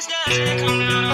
always doesn't come down